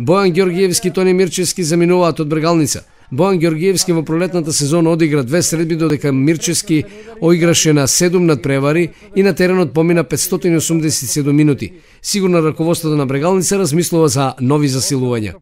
Бојан Георгиевски и Тони Мирчевски заминуваат од Брегалница. Бојан Георгиевски во пролетната сезона одигра две средби додека Мирчевски оиграше на 7 надпревари и на теренот помина 587 минути. Сигурно раководството на Брегалница размислува за нови засилувања.